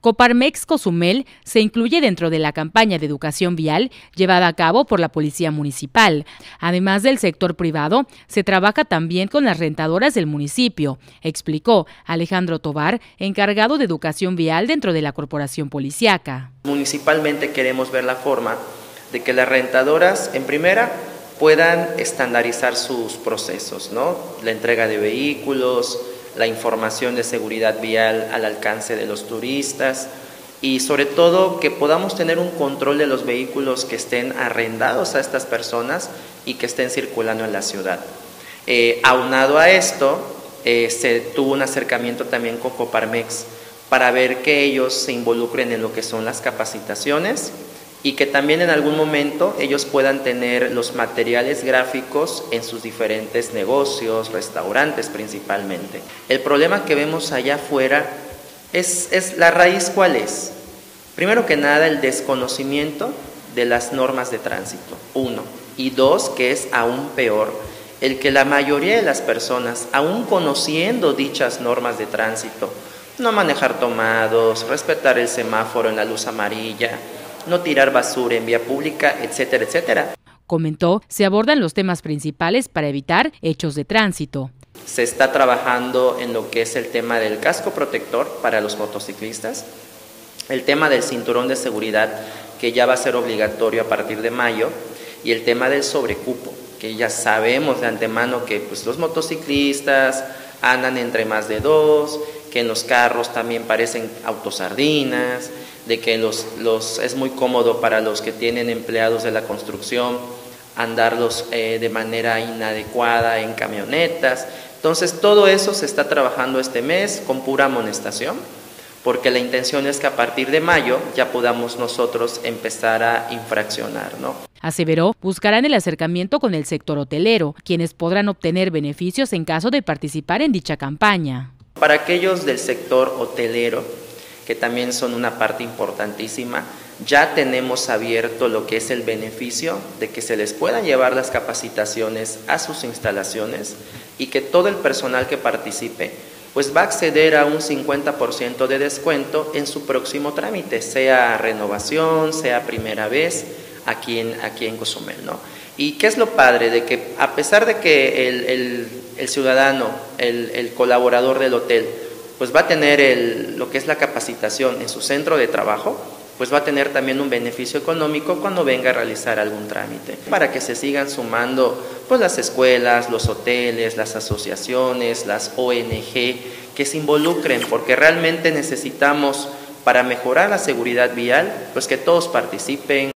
Coparmex Cozumel se incluye dentro de la campaña de educación vial llevada a cabo por la Policía Municipal. Además del sector privado, se trabaja también con las rentadoras del municipio, explicó Alejandro Tobar, encargado de educación vial dentro de la corporación policiaca. Municipalmente queremos ver la forma de que las rentadoras, en primera, puedan estandarizar sus procesos, ¿no? La entrega de vehículos, la información de seguridad vial al alcance de los turistas y sobre todo que podamos tener un control de los vehículos que estén arrendados a estas personas y que estén circulando en la ciudad. Eh, aunado a esto, eh, se tuvo un acercamiento también con Coparmex para ver que ellos se involucren en lo que son las capacitaciones y que también en algún momento ellos puedan tener los materiales gráficos en sus diferentes negocios, restaurantes principalmente. El problema que vemos allá afuera es, es la raíz cuál es. Primero que nada el desconocimiento de las normas de tránsito, uno. Y dos, que es aún peor, el que la mayoría de las personas, aún conociendo dichas normas de tránsito, no manejar tomados, respetar el semáforo en la luz amarilla, no tirar basura en vía pública, etcétera, etcétera. Comentó, se abordan los temas principales para evitar hechos de tránsito. Se está trabajando en lo que es el tema del casco protector para los motociclistas, el tema del cinturón de seguridad que ya va a ser obligatorio a partir de mayo y el tema del sobrecupo, que ya sabemos de antemano que pues, los motociclistas andan entre más de dos, que en los carros también parecen autosardinas, de que los, los, es muy cómodo para los que tienen empleados de la construcción andarlos eh, de manera inadecuada en camionetas. Entonces todo eso se está trabajando este mes con pura amonestación, porque la intención es que a partir de mayo ya podamos nosotros empezar a infraccionar, ¿no? Aseveró, buscarán el acercamiento con el sector hotelero, quienes podrán obtener beneficios en caso de participar en dicha campaña. Para aquellos del sector hotelero, que también son una parte importantísima, ya tenemos abierto lo que es el beneficio de que se les puedan llevar las capacitaciones a sus instalaciones y que todo el personal que participe pues va a acceder a un 50% de descuento en su próximo trámite, sea renovación, sea primera vez aquí en, aquí en Cozumel. ¿no? ¿Y qué es lo padre? De que a pesar de que el, el, ciudadano, el, el, colaborador del hotel, pues va a tener el, lo que es la capacitación en su centro de trabajo, pues va a tener también un beneficio económico cuando venga a realizar algún trámite. Para que se sigan sumando pues las escuelas, los hoteles, las asociaciones, las ONG que se involucren, porque realmente necesitamos para mejorar la seguridad vial, pues que todos participen.